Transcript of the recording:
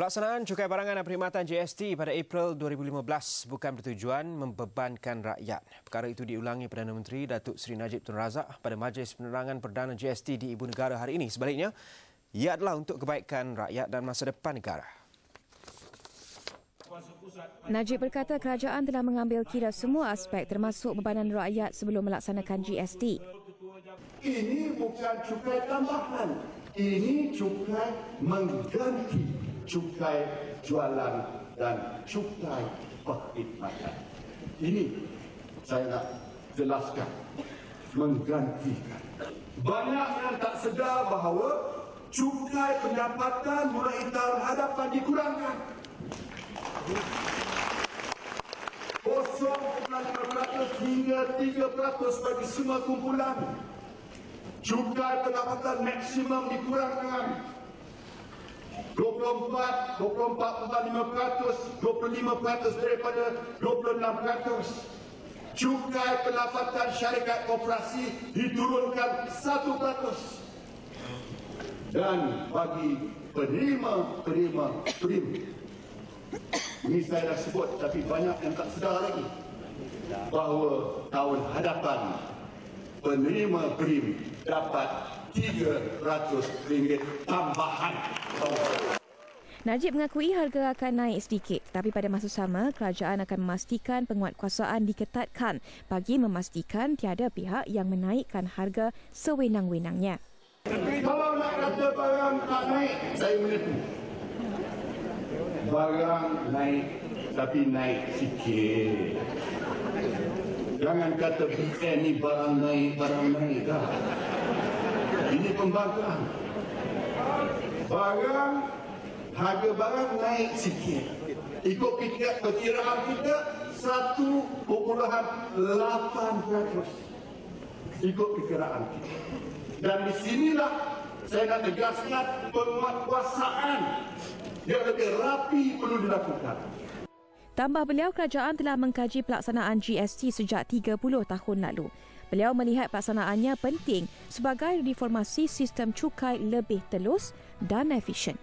Pelaksanaan cukai barangan dan perkhidmatan GST pada April 2015 bukan bertujuan membebankan rakyat. Perkara itu diulangi Perdana Menteri Datuk Seri Najib Tun Razak pada Majlis Penerangan Perdana GST di Ibu Negara hari ini. Sebaliknya, ia adalah untuk kebaikan rakyat dan masa depan negara. Najib berkata kerajaan telah mengambil kira semua aspek termasuk bebanan rakyat sebelum melaksanakan GST. Ini bukan cukai tambahan. Ini cukai mengganti cukai jualan dan cukai perkhidmatan. Ini saya nak jelaskan menggantikan. Banyak yang tak sedar bahawa cukai pendapatan mulai tahun hadapan dikurangkan. 0.5% hingga 3% bagi semua kumpulan. Cukai pendapatan maksimum dikurangkan 24, 24,5%, 25% daripada 26%. Cukai pendapatan syarikat koperasi diturunkan 1%. Dan bagi penerima-penerima prim, ini saya dah sebut tapi banyak yang tak sedar lagi bahawa tahun hadapan penerima prim dapat RM300 tambahan. Najib mengakui harga akan naik sedikit tapi pada masa sama kerajaan akan memastikan penguatkuasaan diketatkan bagi memastikan tiada pihak yang menaikkan harga sewenang-wenangnya. Kalau nak kata barang tak naik, saya menipu. Barang naik tapi naik sikit. Jangan kata BN ni barang naik, barang naik dah. Pembangkang. Barang, harga barang naik sikit. Ikut pikir perkiraan kita, 1.8%. Ikut perkiraan kita. Dan di sinilah saya nak tegaskan penguatkuasaan yang lebih rapi perlu dilakukan. Tambah beliau, kerajaan telah mengkaji pelaksanaan GST sejak 30 tahun lalu. Beliau melihat pelaksanaannya penting sebagai reformasi sistem cukai lebih telus dan efisien.